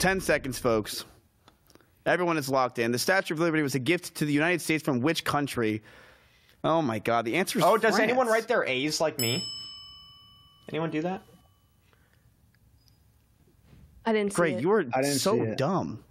seconds. 10 seconds, folks. Everyone is locked in. The Statue of Liberty was a gift to the United States from which country? Oh my God! The answer is. Oh, does France. anyone write their A's like me? Anyone do that? I didn't see Great, you were I didn't so dumb.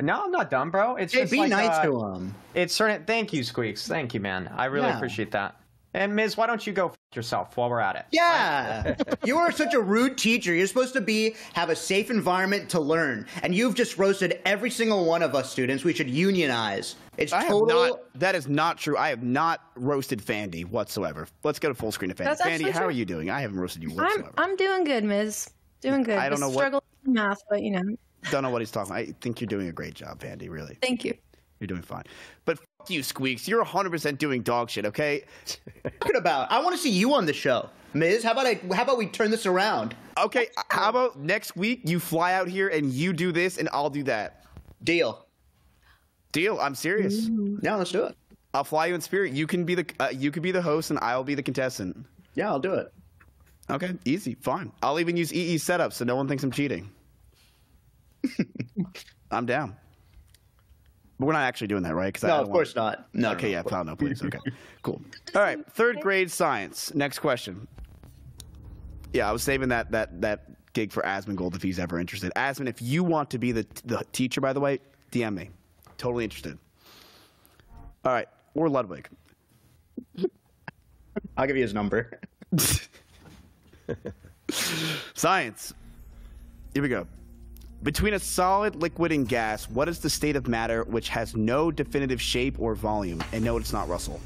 No, I'm not dumb, bro. It's Hey, just be like, nice uh, to him. It's certain. Thank you, Squeex. Thank you, man. I really Yeah. appreciate that. And Miz, why don't you go f- yourself while we're at it? Yeah, you are such a rude teacher. You're supposed to be have a safe environment to learn, and you've just roasted every single one of us students. We should unionize. It's I total. not. That is not true. I have not roasted Fandy whatsoever. Let's go to full screen of Fandy. That's Fandy, how true. are you doing? I haven't roasted you whatsoever. I'm. I'm doing good, Miz Doing good. I don't Just know what- struggle with math, but you know. Don't know what he's talking. I think you're doing a great job, Fandy. Really, Thank you. you're doing fine. But fuck you, Squeex. You're 100 percent doing dog shit. Okay. talking about. I want to see you on the show, Miz. How about I? How about we turn this around? Okay. How about next week you fly out here and you do this and I'll do that. Deal. Deal. I'm serious. Yeah, let's do it. I'll fly you in spirit. You can be the uh, you can be the host and I'll be the contestant. Yeah, I'll do it. Okay, easy, fine. I'll even use EE setup so no one thinks I'm cheating. I'm down. But we're not actually doing that, right? 'Cause I No, don't of want- course not. No. Okay, no, yeah, of plow no, please. Okay, cool. All right, third grade science. Next question. Yeah, I was saving that that that gig for Asmongold if he's ever interested. Asmon, if you want to be the the teacher, by the way, DM me. Totally interested. All right, or Ludwig. I'll give you his number. Science. Here we go. Between a solid, liquid, and gas, what is the state of matter which has no definitive shape or volume? And no, it's not Russell.